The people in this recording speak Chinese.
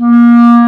嗯